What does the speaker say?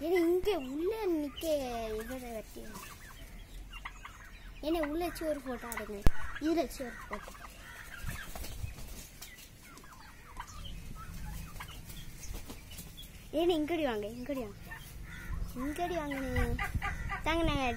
ஏன்னா இங்கே உள்ள நிற்க இதோட வெட்டி. ஏன்னா உள்ள சோறு ஒரு ஃபோட்டோ இதில் சோறு ஒரு ஃபோட்டோ ஏன்னா இங்கடி வாங்க இங்கடி வாங்க. இங்கடி வாங்க நீ. தாங்க நாங்கள்